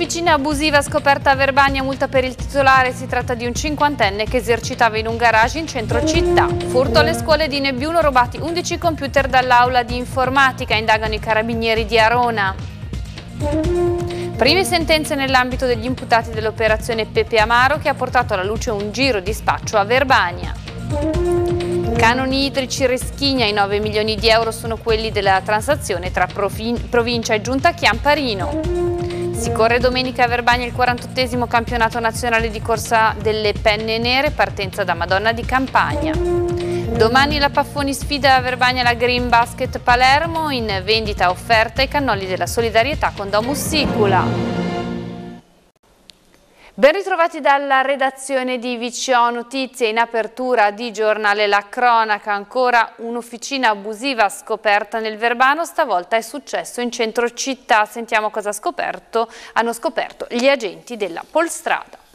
Officina abusiva scoperta a Verbania, multa per il titolare, si tratta di un cinquantenne che esercitava in un garage in centro città. Furto alle scuole di Nebbiuno, rubati 11 computer dall'aula di informatica, indagano i carabinieri di Arona. Prime sentenze nell'ambito degli imputati dell'operazione Pepe Amaro che ha portato alla luce un giro di spaccio a Verbania. Canoni idrici Reschigna, i 9 milioni di euro sono quelli della transazione tra provincia e giunta Chiamparino. Si corre domenica a Verbania il 48 campionato nazionale di corsa delle penne nere, partenza da Madonna di Campagna. Domani la Paffoni sfida a Verbania la Green Basket Palermo, in vendita offerta i cannoli della solidarietà con Domus Sicula. Ben ritrovati dalla redazione di VCO Notizie in apertura di giornale La Cronaca, ancora un'officina abusiva scoperta nel Verbano, stavolta è successo in centro città, sentiamo cosa scoperto, hanno scoperto gli agenti della Polstrada.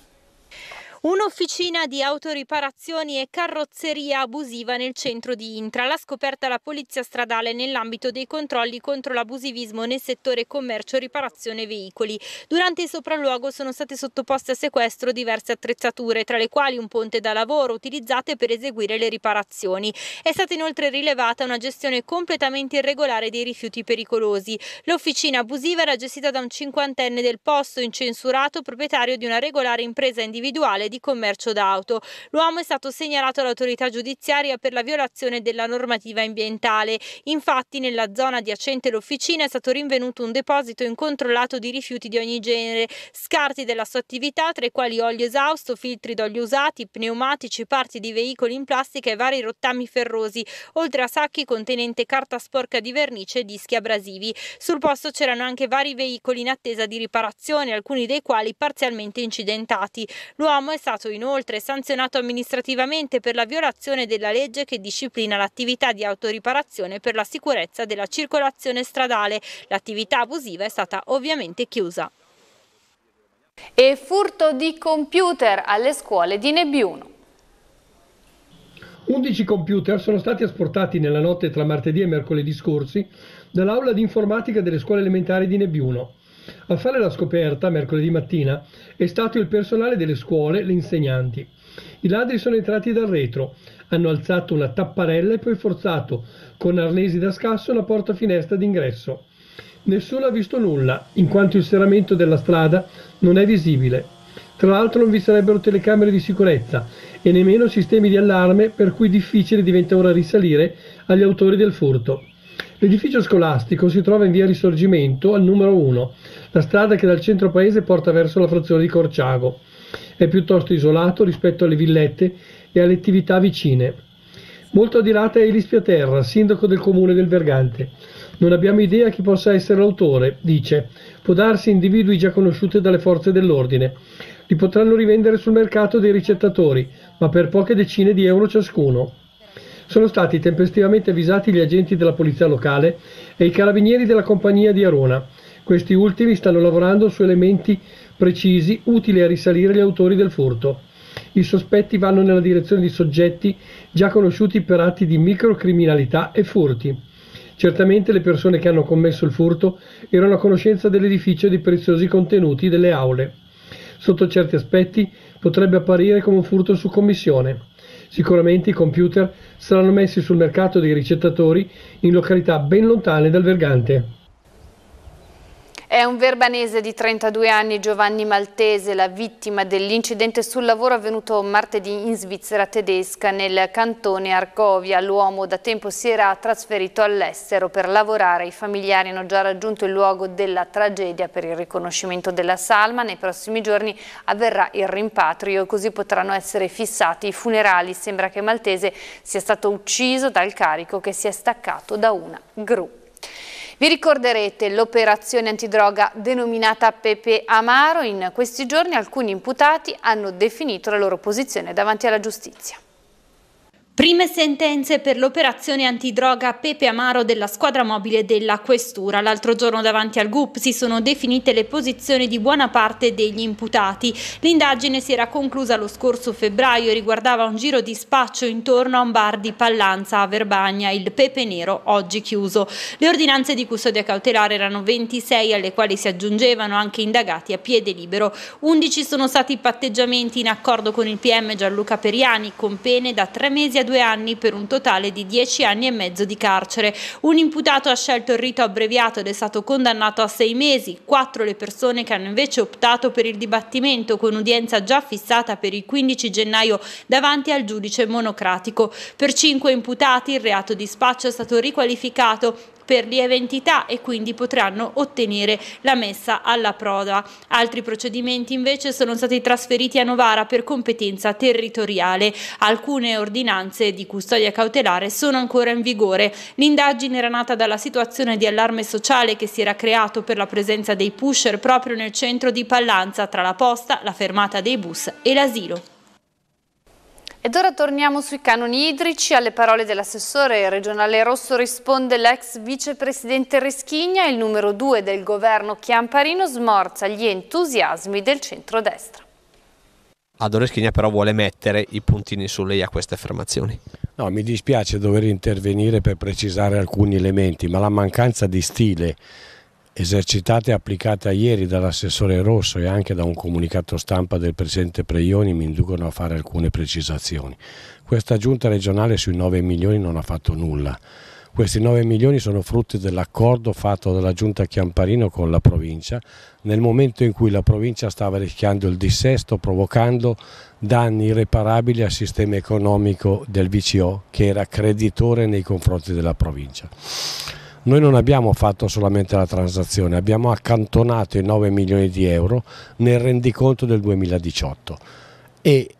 Un'officina di autoriparazioni e carrozzeria abusiva nel centro di Intra. L'ha scoperta la polizia stradale nell'ambito dei controlli contro l'abusivismo nel settore commercio riparazione veicoli. Durante il sopralluogo sono state sottoposte a sequestro diverse attrezzature, tra le quali un ponte da lavoro utilizzate per eseguire le riparazioni. È stata inoltre rilevata una gestione completamente irregolare dei rifiuti pericolosi. L'officina abusiva era gestita da un cinquantenne del posto incensurato proprietario di una regolare impresa individuale di commercio d'auto. L'uomo è stato segnalato all'autorità giudiziaria per la violazione della normativa ambientale. Infatti nella zona adiacente l'officina è stato rinvenuto un deposito incontrollato di rifiuti di ogni genere, scarti della sua attività tra i quali olio esausto, filtri d'olio usati, pneumatici, parti di veicoli in plastica e vari rottami ferrosi, oltre a sacchi contenente carta sporca di vernice e dischi abrasivi. Sul posto c'erano anche vari veicoli in attesa di riparazione, alcuni dei quali parzialmente incidentati. L'uomo è stato inoltre sanzionato amministrativamente per la violazione della legge che disciplina l'attività di autoriparazione per la sicurezza della circolazione stradale. L'attività abusiva è stata ovviamente chiusa. E furto di computer alle scuole di Nebbiuno. 11 computer sono stati asportati nella notte tra martedì e mercoledì scorsi dall'aula di informatica delle scuole elementari di Nebbiuno. A fare la scoperta, mercoledì mattina, è stato il personale delle scuole, le insegnanti. I ladri sono entrati dal retro, hanno alzato una tapparella e poi forzato con arnesi da scasso una porta finestra d'ingresso. Nessuno ha visto nulla, in quanto il serramento della strada non è visibile. Tra l'altro non vi sarebbero telecamere di sicurezza e nemmeno sistemi di allarme per cui difficile diventa ora risalire agli autori del furto. L'edificio scolastico si trova in via Risorgimento al numero 1, la strada che dal centro paese porta verso la frazione di Corciago. È piuttosto isolato rispetto alle villette e alle attività vicine. Molto adirata è Elis Piaterra, sindaco del comune del Vergante. Non abbiamo idea chi possa essere l'autore, dice. Può darsi individui già conosciuti dalle forze dell'ordine. Li potranno rivendere sul mercato dei ricettatori, ma per poche decine di euro ciascuno. Sono stati tempestivamente avvisati gli agenti della polizia locale e i carabinieri della compagnia di Arona. Questi ultimi stanno lavorando su elementi precisi utili a risalire gli autori del furto. I sospetti vanno nella direzione di soggetti già conosciuti per atti di microcriminalità e furti. Certamente le persone che hanno commesso il furto erano a conoscenza dell'edificio e dei preziosi contenuti delle aule. Sotto certi aspetti potrebbe apparire come un furto su commissione. Sicuramente i computer saranno messi sul mercato dei ricettatori in località ben lontane dal Vergante. È un verbanese di 32 anni, Giovanni Maltese, la vittima dell'incidente sul lavoro avvenuto martedì in Svizzera tedesca nel cantone Argovia. L'uomo da tempo si era trasferito all'estero per lavorare. I familiari hanno già raggiunto il luogo della tragedia per il riconoscimento della salma. Nei prossimi giorni avverrà il rimpatrio, così potranno essere fissati i funerali. Sembra che Maltese sia stato ucciso dal carico che si è staccato da una gru. Vi ricorderete l'operazione antidroga denominata Pepe Amaro. In questi giorni alcuni imputati hanno definito la loro posizione davanti alla giustizia. Prime sentenze per l'operazione antidroga Pepe Amaro della squadra mobile della Questura. L'altro giorno davanti al GUP si sono definite le posizioni di buona parte degli imputati. L'indagine si era conclusa lo scorso febbraio e riguardava un giro di spaccio intorno a un bar di Pallanza a Verbagna, il Pepe Nero, oggi chiuso. Le ordinanze di custodia cautelare erano 26 alle quali si aggiungevano anche indagati a piede libero. 11 sono stati patteggiamenti in accordo con il PM Gianluca Periani con pene da tre mesi a due anni per un totale di dieci anni e mezzo di carcere. Un imputato ha scelto il rito abbreviato ed è stato condannato a sei mesi, quattro le persone che hanno invece optato per il dibattimento con udienza già fissata per il 15 gennaio davanti al giudice monocratico. Per cinque imputati il reato di spaccio è stato riqualificato per lieve entità e quindi potranno ottenere la messa alla prova. Altri procedimenti invece sono stati trasferiti a Novara per competenza territoriale. Alcune ordinanze di custodia cautelare sono ancora in vigore. L'indagine era nata dalla situazione di allarme sociale che si era creato per la presenza dei pusher proprio nel centro di Pallanza tra la posta, la fermata dei bus e l'asilo. Ed ora torniamo sui canoni idrici. Alle parole dell'assessore regionale Rosso risponde l'ex vicepresidente Reschigna. Il numero due del governo Chiamparino smorza gli entusiasmi del centrodestra. Ado Reschigna però vuole mettere i puntini su lei a queste affermazioni. No, mi dispiace dover intervenire per precisare alcuni elementi, ma la mancanza di stile esercitate e applicate ieri dall'assessore Rosso e anche da un comunicato stampa del Presidente Preioni mi inducono a fare alcune precisazioni. Questa giunta regionale sui 9 milioni non ha fatto nulla. Questi 9 milioni sono frutto dell'accordo fatto dalla giunta Chiamparino con la provincia nel momento in cui la provincia stava rischiando il dissesto provocando danni irreparabili al sistema economico del VCO che era creditore nei confronti della provincia. Noi non abbiamo fatto solamente la transazione, abbiamo accantonato i 9 milioni di euro nel rendiconto del 2018 e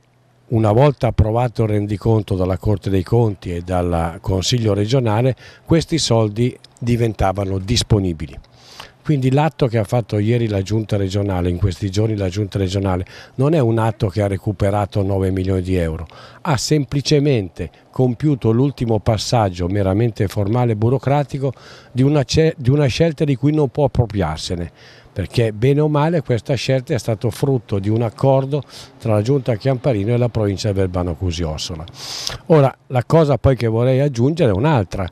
una volta approvato il rendiconto dalla Corte dei Conti e dal Consiglio regionale, questi soldi diventavano disponibili. Quindi l'atto che ha fatto ieri la Giunta regionale, in questi giorni la Giunta regionale, non è un atto che ha recuperato 9 milioni di euro, ha semplicemente compiuto l'ultimo passaggio meramente formale e burocratico di una, di una scelta di cui non può appropriarsene perché bene o male questa scelta è stato frutto di un accordo tra la Giunta Chiamparino e la provincia di Verbano Cusio-Ossola. Ora la cosa poi che vorrei aggiungere è un'altra,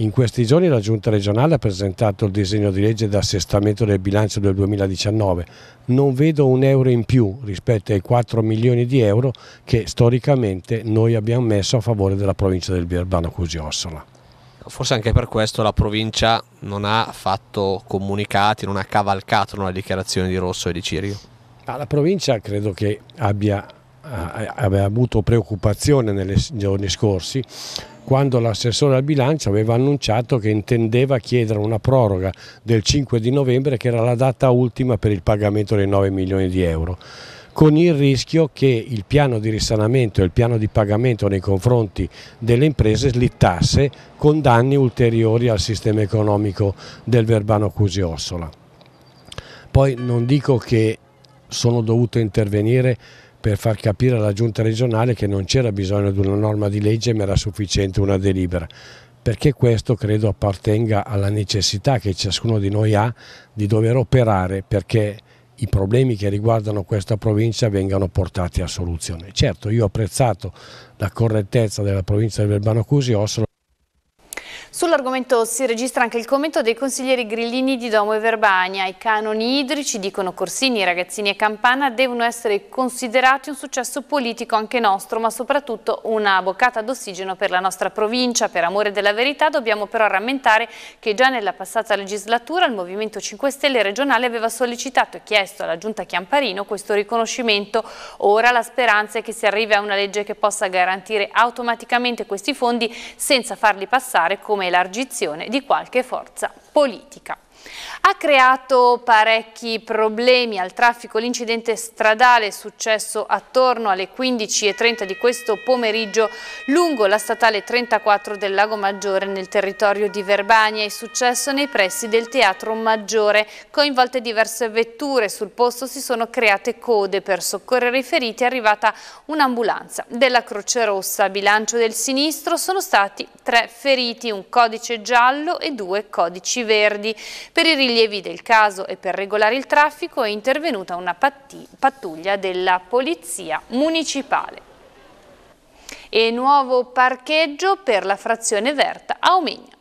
in questi giorni la Giunta regionale ha presentato il disegno di legge d'assestamento del bilancio del 2019. Non vedo un euro in più rispetto ai 4 milioni di euro che storicamente noi abbiamo messo a favore della provincia del Verbano Cusio-Ossola. Forse anche per questo la provincia non ha fatto comunicati, non ha cavalcato la dichiarazione di Rosso e di Cirio. La provincia credo che abbia, abbia avuto preoccupazione nei giorni scorsi quando l'assessore al bilancio aveva annunciato che intendeva chiedere una proroga del 5 di novembre che era la data ultima per il pagamento dei 9 milioni di euro con il rischio che il piano di risanamento e il piano di pagamento nei confronti delle imprese slittasse con danni ulteriori al sistema economico del Verbano Cusio-Ossola. Poi non dico che sono dovuto intervenire per far capire alla giunta regionale che non c'era bisogno di una norma di legge ma era sufficiente una delibera perché questo credo appartenga alla necessità che ciascuno di noi ha di dover operare perché i problemi che riguardano questa provincia vengano portati a soluzione. Certo, io ho apprezzato la correttezza della provincia di Verbano Cusio, Sull'argomento si registra anche il commento dei consiglieri grillini di Domo e Verbania. I canoni idrici, dicono Corsini, Ragazzini e Campana, devono essere considerati un successo politico anche nostro, ma soprattutto una boccata d'ossigeno per la nostra provincia. Per amore della verità dobbiamo però rammentare che già nella passata legislatura il Movimento 5 Stelle regionale aveva sollecitato e chiesto alla Giunta Chiamparino questo riconoscimento. Ora la speranza è che si arrivi a una legge che possa garantire automaticamente questi fondi senza farli passare come elargizione di qualche forza politica. Ha creato parecchi problemi al traffico l'incidente stradale successo attorno alle 15.30 di questo pomeriggio lungo la statale 34 del Lago Maggiore nel territorio di Verbania. È successo nei pressi del Teatro Maggiore. Coinvolte diverse vetture, sul posto si sono create code per soccorrere i feriti. È arrivata un'ambulanza della Croce Rossa. A bilancio del sinistro sono stati tre feriti, un codice giallo e due codici verdi. Per i rilievi del caso e per regolare il traffico è intervenuta una pattuglia della Polizia Municipale. E nuovo parcheggio per la frazione Verta a Omegna.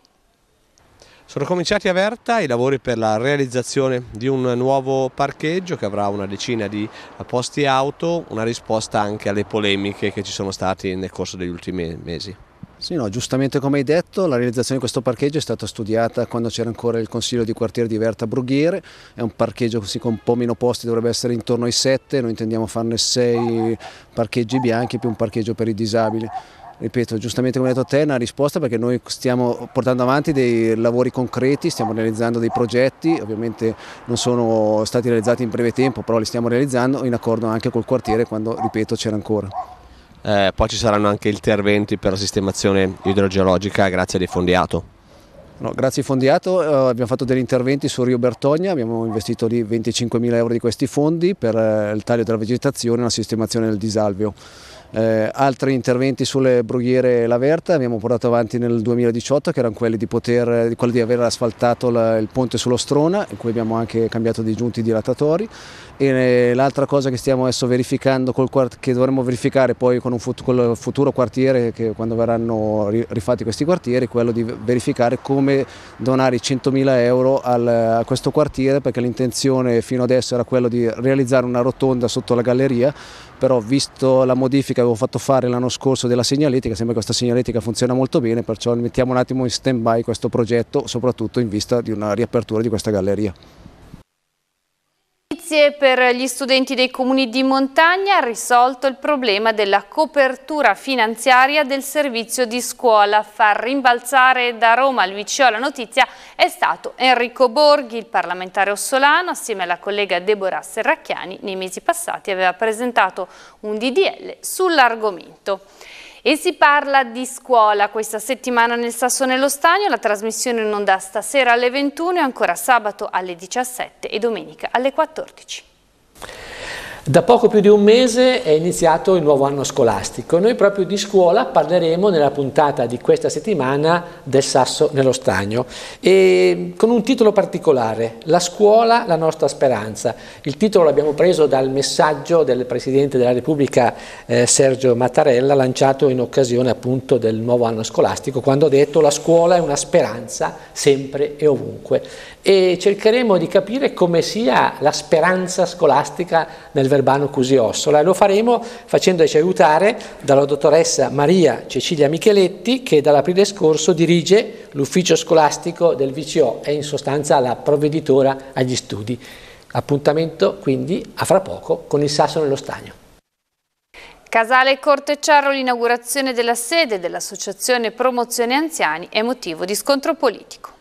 Sono cominciati a Verta i lavori per la realizzazione di un nuovo parcheggio che avrà una decina di posti auto, una risposta anche alle polemiche che ci sono state nel corso degli ultimi mesi. Sì, no, giustamente come hai detto, la realizzazione di questo parcheggio è stata studiata quando c'era ancora il consiglio di quartiere di Verta Brughiere, è un parcheggio così con un po' meno posti, dovrebbe essere intorno ai sette, noi intendiamo farne sei parcheggi bianchi più un parcheggio per i disabili. Ripeto, giustamente come hai detto te, una risposta perché noi stiamo portando avanti dei lavori concreti, stiamo realizzando dei progetti, ovviamente non sono stati realizzati in breve tempo, però li stiamo realizzando in accordo anche col quartiere quando, ripeto, c'era ancora. Eh, poi ci saranno anche interventi per la sistemazione idrogeologica grazie ai fondi ATO. No, grazie ai fondi ATO eh, abbiamo fatto degli interventi su Rio Bertogna, abbiamo investito lì 25.000 euro di questi fondi per eh, il taglio della vegetazione e la sistemazione del disalveo. Eh, altri interventi sulle brughiere Laverta abbiamo portato avanti nel 2018 che erano quelli di, poter, quelli di aver asfaltato la, il ponte sullo Strona in cui abbiamo anche cambiato di giunti dilatatori l'altra cosa che stiamo adesso verificando, che dovremmo verificare poi con, fut, con il futuro quartiere, quando verranno rifatti questi quartieri, è quello di verificare come donare i 100.000 euro al, a questo quartiere, perché l'intenzione fino adesso era quello di realizzare una rotonda sotto la galleria, però visto la modifica che avevo fatto fare l'anno scorso della segnaletica, sembra che questa segnaletica funziona molto bene, perciò mettiamo un attimo in stand by questo progetto, soprattutto in vista di una riapertura di questa galleria. Notizie per gli studenti dei comuni di montagna ha risolto il problema della copertura finanziaria del servizio di scuola. Far rimbalzare da Roma il VCO la notizia è stato Enrico Borghi, il parlamentare ossolano, assieme alla collega Deborah Serracchiani, nei mesi passati aveva presentato un DDL sull'argomento. E si parla di scuola questa settimana nel Sasso nello Stagno, la trasmissione in onda stasera alle 21 e ancora sabato alle 17 e domenica alle 14. Da poco più di un mese è iniziato il nuovo anno scolastico. Noi proprio di scuola parleremo nella puntata di questa settimana del Sasso nello Stagno e con un titolo particolare, La scuola, la nostra speranza. Il titolo l'abbiamo preso dal messaggio del Presidente della Repubblica eh, Sergio Mattarella lanciato in occasione appunto del nuovo anno scolastico quando ha detto la scuola è una speranza sempre e ovunque e cercheremo di capire come sia la speranza scolastica nel Verbano Cusiossola e lo faremo facendoci aiutare dalla dottoressa Maria Cecilia Micheletti che dall'aprile scorso dirige l'ufficio scolastico del VCO, è in sostanza la provveditora agli studi. Appuntamento quindi a fra poco con il Sasso nello Stagno. Casale Cortecciaro, l'inaugurazione della sede dell'Associazione Promozione Anziani è motivo di scontro politico.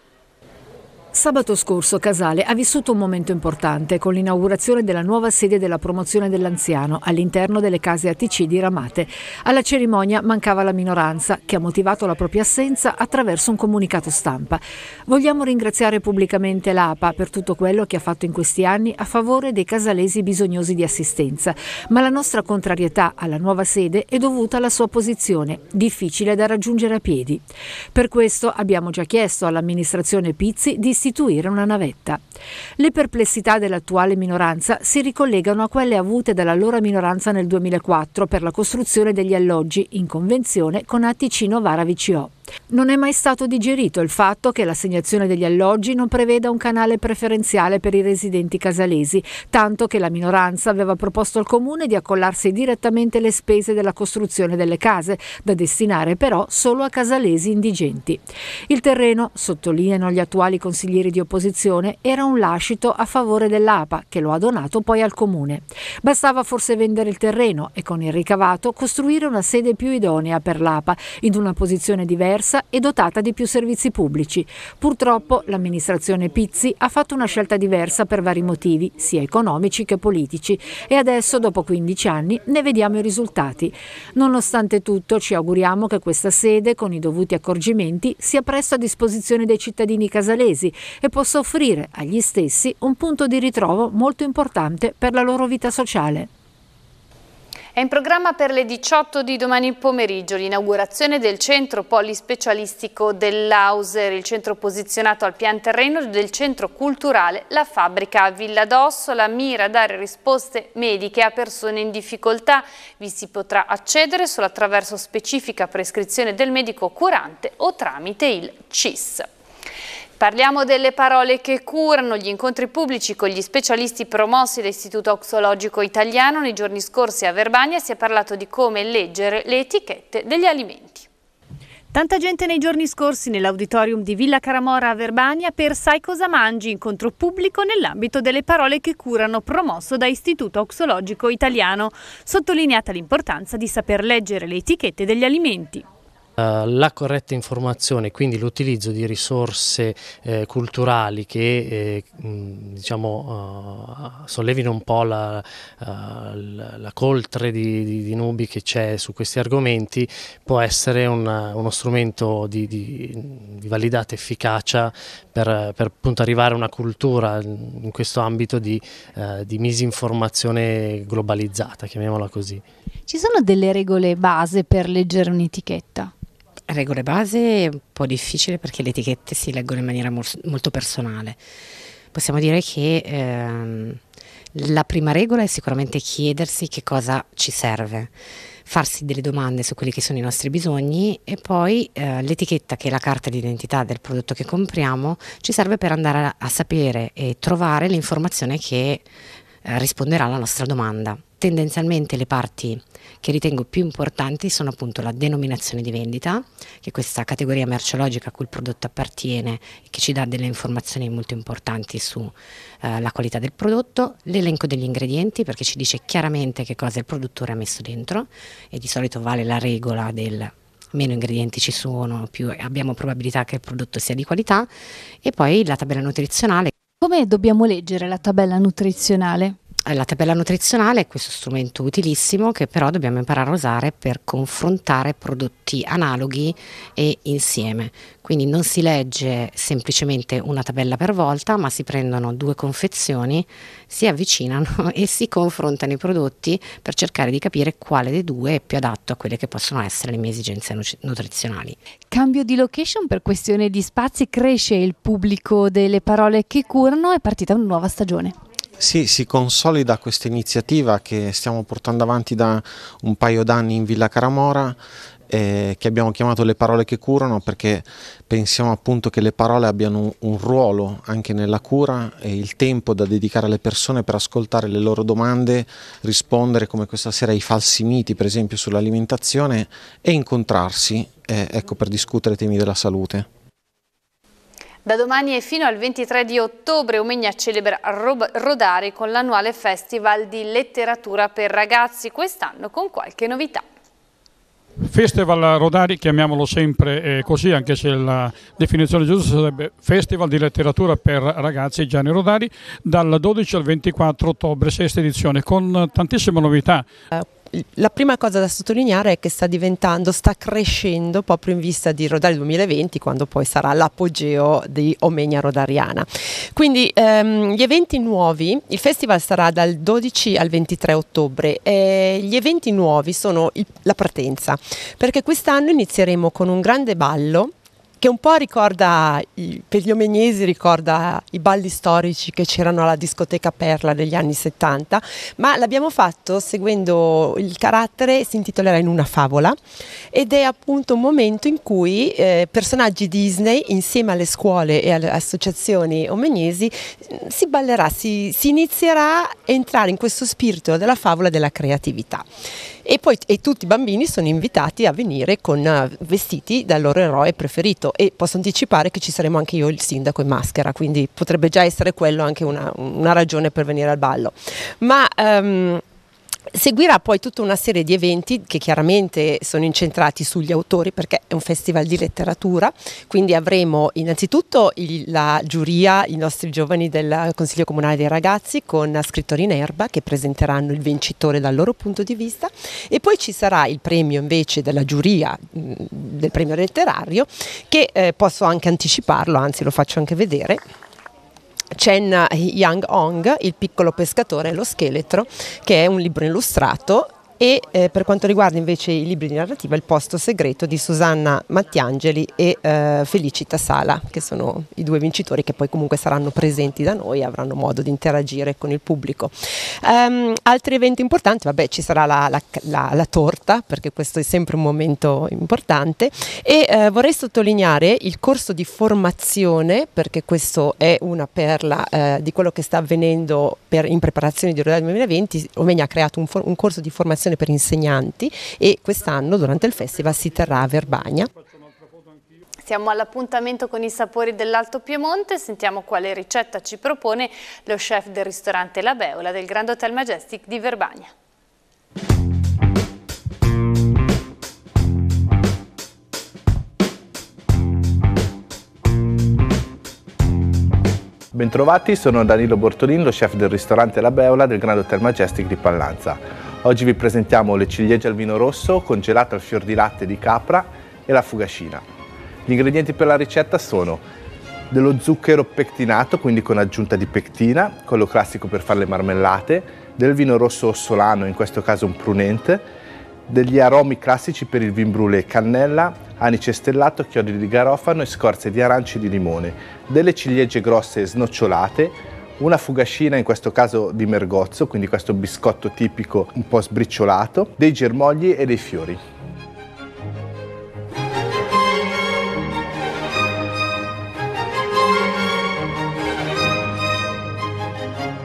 Sabato scorso Casale ha vissuto un momento importante con l'inaugurazione della nuova sede della promozione dell'anziano all'interno delle case ATC di Ramate. Alla cerimonia mancava la minoranza che ha motivato la propria assenza attraverso un comunicato stampa. Vogliamo ringraziare pubblicamente l'APA per tutto quello che ha fatto in questi anni a favore dei casalesi bisognosi di assistenza, ma la nostra contrarietà alla nuova sede è dovuta alla sua posizione, difficile da raggiungere a piedi. Per questo abbiamo già chiesto all'amministrazione Pizzi di istituire una navetta. Le perplessità dell'attuale minoranza si ricollegano a quelle avute dall'allora minoranza nel 2004 per la costruzione degli alloggi in convenzione con ATC Novara VCO. Non è mai stato digerito il fatto che l'assegnazione degli alloggi non preveda un canale preferenziale per i residenti casalesi, tanto che la minoranza aveva proposto al comune di accollarsi direttamente le spese della costruzione delle case, da destinare però solo a casalesi indigenti. Il terreno, sottolineano gli attuali consiglieri di opposizione, era un lascito a favore dell'APA, che lo ha donato poi al comune. Bastava forse vendere il terreno e con il ricavato costruire una sede più idonea per l'APA, in una posizione diversa diversa e dotata di più servizi pubblici. Purtroppo l'amministrazione Pizzi ha fatto una scelta diversa per vari motivi, sia economici che politici, e adesso, dopo 15 anni, ne vediamo i risultati. Nonostante tutto, ci auguriamo che questa sede, con i dovuti accorgimenti, sia presto a disposizione dei cittadini casalesi e possa offrire agli stessi un punto di ritrovo molto importante per la loro vita sociale. È in programma per le 18 di domani pomeriggio l'inaugurazione del centro polispecialistico dell'Auser, il centro posizionato al pian terreno del centro culturale La Fabbrica a Villa d'Ossola, mira a dare risposte mediche a persone in difficoltà. Vi si potrà accedere solo attraverso specifica prescrizione del medico curante o tramite il CIS. Parliamo delle parole che curano gli incontri pubblici con gli specialisti promossi dall'Istituto Oxologico Italiano. Nei giorni scorsi a Verbania si è parlato di come leggere le etichette degli alimenti. Tanta gente nei giorni scorsi nell'auditorium di Villa Caramora a Verbania per Sai cosa mangi, incontro pubblico nell'ambito delle parole che curano promosso da Istituto Oxologico Italiano, sottolineata l'importanza di saper leggere le etichette degli alimenti. Uh, la corretta informazione, quindi l'utilizzo di risorse eh, culturali che eh, diciamo, sollevino un po' la, la coltre di, di, di, nubi che c'è su questi argomenti, può essere una, uno strumento di, di, validata efficacia per, per, appunto arrivare a una cultura in questo ambito di, di misinformazione globalizzata, chiamiamola così. Ci sono delle regole base per leggere un'etichetta? Regole base è un po' difficile perché le etichette si leggono in maniera molto personale. Possiamo dire che ehm, la prima regola è sicuramente chiedersi che cosa ci serve, farsi delle domande su quelli che sono i nostri bisogni e poi eh, l'etichetta che è la carta d'identità del prodotto che compriamo ci serve per andare a, a sapere e trovare l'informazione che eh, risponderà alla nostra domanda. Tendenzialmente le parti che ritengo più importanti sono appunto la denominazione di vendita, che è questa categoria merceologica a cui il prodotto appartiene e che ci dà delle informazioni molto importanti sulla eh, qualità del prodotto, l'elenco degli ingredienti perché ci dice chiaramente che cosa il produttore ha messo dentro e di solito vale la regola del meno ingredienti ci sono, più abbiamo probabilità che il prodotto sia di qualità e poi la tabella nutrizionale. Come dobbiamo leggere la tabella nutrizionale? Eh, la tabella nutrizionale è questo strumento utilissimo che però dobbiamo imparare a usare per confrontare prodotti analoghi e insieme. Quindi non si legge semplicemente una tabella per volta, ma si prendono due confezioni, si avvicinano e si confrontano i prodotti per cercare di capire quale dei due è più adatto a quelle che possono essere le mie esigenze nutrizionali. Cambio di location per questione di spazi, cresce il pubblico delle parole che curano, è partita una nuova stagione. Sì, si consolida questa iniziativa che stiamo portando avanti da un paio d'anni in Villa Caramora eh, che abbiamo chiamato le parole che curano perché pensiamo appunto che le parole abbiano un, ruolo anche nella cura e il tempo da dedicare alle persone per ascoltare le loro domande, rispondere come questa sera ai falsi miti per esempio sull'alimentazione e incontrarsi eh, ecco, per discutere temi della salute. Da domani e fino al 23 di ottobre Omegna celebra Rodari con l'annuale Festival di Letteratura per Ragazzi, quest'anno con qualche novità. Festival Rodari, chiamiamolo sempre eh, così, anche se la definizione giusta sarebbe Festival di letteratura per ragazzi Gianni Rodari, dal 12 al 24 ottobre, sesta edizione, con tantissime novità. La prima cosa da sottolineare è che sta diventando, sta crescendo proprio in vista di Rodari 2020, quando poi sarà l'apogeo di Omegna Rodariana. Quindi ehm, gli eventi nuovi, il festival sarà dal 12 al 23 ottobre e gli eventi nuovi sono il, la partenza, perché quest'anno inizieremo con un grande ballo che un po' ricorda, per gli omegnesi ricorda i balli storici che c'erano alla discoteca Perla degli anni 70, ma l'abbiamo fatto seguendo il carattere, si intitolerà In una favola ed è appunto un momento in cui eh, personaggi Disney insieme alle scuole e alle associazioni omegnesi si ballerà, si, si inizierà a entrare in questo spirito della favola della creatività e poi e tutti i bambini sono invitati a venire con uh, vestiti dal loro eroe preferito e posso anticipare che ci saremo anche io il sindaco in maschera, quindi potrebbe già essere quello anche una, una ragione per venire al ballo. Ma um, Seguirà poi tutta una serie di eventi che chiaramente sono incentrati sugli autori perché è un festival di letteratura, quindi avremo innanzitutto il, la giuria, i nostri giovani del Consiglio Comunale dei Ragazzi con scrittori in erba che presenteranno il vincitore dal loro punto di vista e poi ci sarà il premio invece della giuria mh, del premio letterario che eh, posso anche anticiparlo, anzi lo faccio anche vedere. Chen Yang Ong, Il piccolo pescatore e lo scheletro, che è un libro illustrato e eh, per quanto riguarda invece i libri di narrativa Il posto segreto di Susanna Mattiangeli e eh, Felicita Sala che sono i due vincitori che poi comunque saranno presenti da noi e avranno modo di interagire con il pubblico. Um, altri eventi importanti, vabbè ci sarà la, la, la, la, torta perché questo è sempre un momento importante e eh, vorrei sottolineare il corso di formazione perché questo è una perla eh, di quello che sta avvenendo per, in preparazione di Rodale 2020, Omegna ha creato un, for- un corso di formazione formazione per insegnanti e quest'anno durante il festival si terrà a Verbagna. Siamo all'appuntamento con i sapori dell'Alto Piemonte, sentiamo quale ricetta ci propone lo chef del ristorante La Beola del Grand Hotel Majestic di Verbagna. Bentrovati, sono Danilo Bortolin, lo chef del ristorante La Beola del Grand Hotel Majestic di Pallanza. Oggi vi presentiamo le ciliegie al vino rosso congelate al fior di latte di capra e la fugascina. Gli ingredienti per la ricetta sono dello zucchero pectinato, quindi con aggiunta di pectina, quello classico per fare le marmellate, del vino rosso ossolano, in questo caso un prunente, degli aromi classici per il vin brûlé, cannella, anice stellato, chiodi di garofano e scorze di arance e di limone, delle ciliegie grosse snocciolate, una fugascina in questo caso di mergozzo, quindi questo biscotto tipico un po' sbriciolato, dei germogli e dei fiori.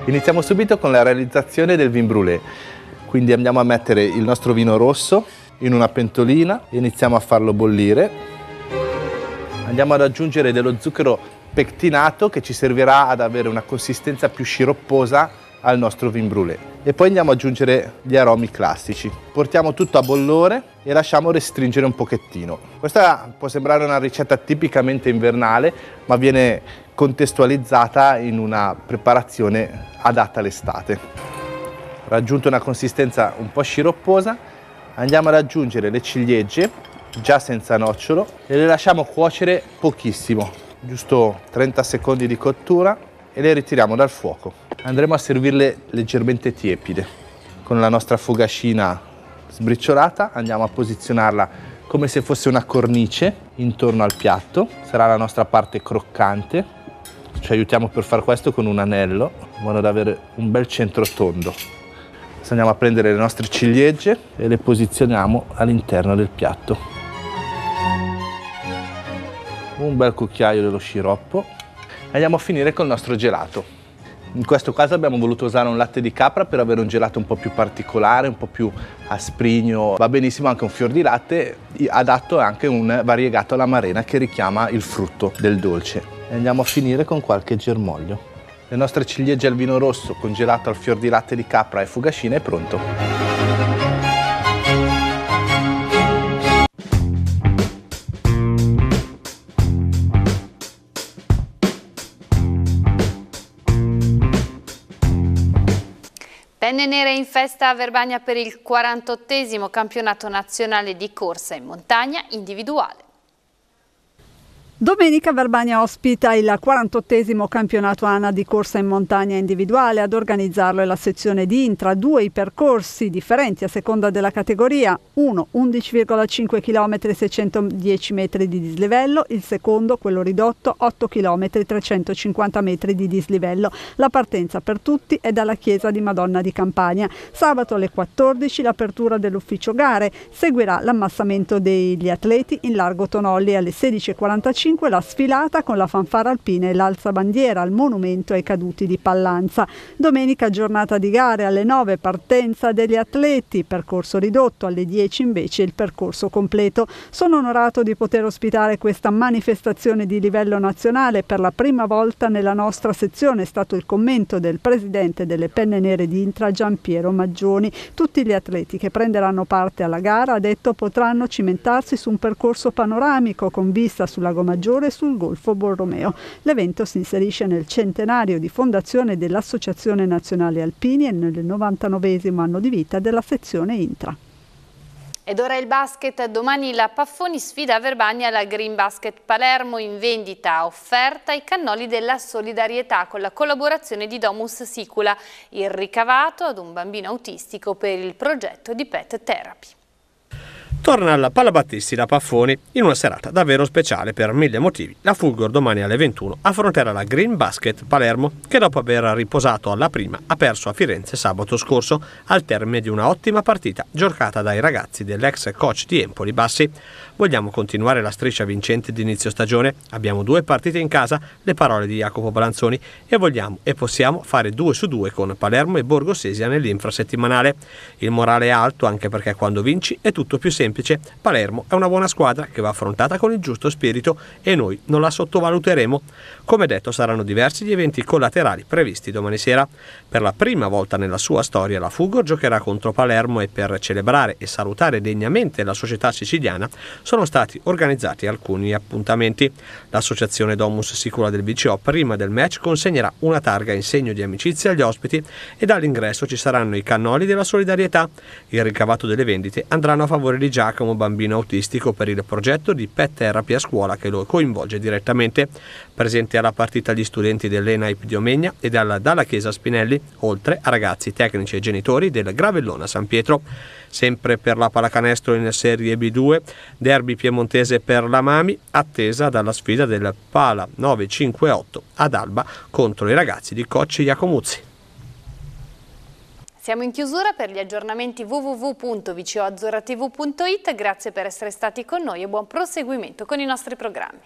Iniziamo subito con la realizzazione del vin brûlé. Quindi andiamo a mettere il nostro vino rosso in una pentolina, iniziamo a farlo bollire. Andiamo ad aggiungere dello zucchero pectinato che ci servirà ad avere una consistenza più sciropposa al nostro vin brûlé. E poi andiamo ad aggiungere gli aromi classici. Portiamo tutto a bollore e lasciamo restringere un pochettino. Questa può sembrare una ricetta tipicamente invernale, ma viene contestualizzata in una preparazione adatta all'estate. Raggiunta una consistenza un po' sciropposa, andiamo ad aggiungere le ciliegie, già senza nocciolo, e le lasciamo cuocere pochissimo, giusto 30 secondi di cottura e le ritiriamo dal fuoco. Andremo a servirle leggermente tiepide. Con la nostra fogascina sbriciolata andiamo a posizionarla come se fosse una cornice intorno al piatto. Sarà la nostra parte croccante. Ci aiutiamo per far questo con un anello, in modo da avere un bel centro tondo. Adesso andiamo a prendere le nostre ciliegie e le posizioniamo all'interno del piatto un bel cucchiaio dello sciroppo andiamo a finire col nostro gelato. In questo caso abbiamo voluto usare un latte di capra per avere un gelato un po' più particolare, un po' più asprigno. Va benissimo anche un fior di latte, adatto anche un variegato alla marena che richiama il frutto del dolce. E andiamo a finire con qualche germoglio. Le nostre ciliegie al vino rosso congelato al fior di latte di capra e fugascina è pronto. Penne nere in festa a Verbagna per il 48 campionato nazionale di corsa in montagna individuale. Domenica Verbania ospita il 48 campionato ANA di corsa in montagna individuale. Ad organizzarlo è la sezione di Intra, due percorsi differenti a seconda della categoria. Uno 11,5 km 610 metri di dislivello, il secondo, quello ridotto, 8 km 350 metri di dislivello. La partenza per tutti è dalla chiesa di Madonna di Campania. Sabato alle 14 l'apertura dell'ufficio gare, seguirà l'ammassamento degli atleti in largo Tonolli alle 16.45 5 la sfilata con la fanfara alpina e l'alzabandiera al monumento ai caduti di Pallanza. Domenica giornata di gare alle 9 partenza degli atleti, percorso ridotto alle 10 invece il percorso completo. Sono onorato di poter ospitare questa manifestazione di livello nazionale per la prima volta nella nostra sezione è stato il commento del presidente delle penne nere di Intra Giampiero Maggioni. Tutti gli atleti che prenderanno parte alla gara, ha detto, potranno cimentarsi su un percorso panoramico con vista sul Lago e sul Golfo Borromeo. L'evento si inserisce nel centenario di fondazione dell'Associazione Nazionale Alpini e nel 99 anno di vita della sezione Intra. Ed ora il basket, domani la Paffoni sfida a Verbania la Green Basket Palermo in vendita offerta i cannoli della solidarietà con la collaborazione di Domus Sicula, il ricavato ad un bambino autistico per il progetto di Pet Therapy torna alla Palabattisti da Paffoni in una serata davvero speciale per mille motivi. La Fulgor domani alle 21 affronterà la Green Basket Palermo che dopo aver riposato alla prima ha perso a Firenze sabato scorso al termine di una ottima partita giocata dai ragazzi dell'ex coach di Empoli Bassi. Vogliamo continuare la striscia vincente di inizio stagione? Abbiamo due partite in casa, le parole di Jacopo Balanzoni, e vogliamo e possiamo fare due su due con Palermo e Borgo Sesia nell'infrasettimanale. Il morale è alto anche perché quando vinci è tutto più semplice. Palermo è una buona squadra che va affrontata con il giusto spirito e noi non la sottovaluteremo. Come detto saranno diversi gli eventi collaterali previsti domani sera. Per la prima volta nella sua storia la Fugor giocherà contro Palermo e per celebrare e salutare degnamente la società siciliana sono stati organizzati alcuni appuntamenti. L'associazione Domus Sicula del BCO prima del match consegnerà una targa in segno di amicizia agli ospiti e dall'ingresso ci saranno i cannoli della solidarietà. Il ricavato delle vendite andranno a favore di Giacomo, bambino autistico, per il progetto di Pet Therapy a scuola che lo coinvolge direttamente. Presente alla partita gli studenti dell'ENAIP di Omegna e dalla, dalla Chiesa Spinelli, oltre a ragazzi tecnici e genitori del Gravellona San Pietro sempre per la pallacanestro in Serie B2, derby piemontese per la Mami, attesa dalla sfida del Pala 958 ad Alba contro i ragazzi di Cocci Iacomuzzi. Siamo in chiusura per gli aggiornamenti www.vcoazzoratv.it, grazie per essere stati con noi e buon proseguimento con i nostri programmi.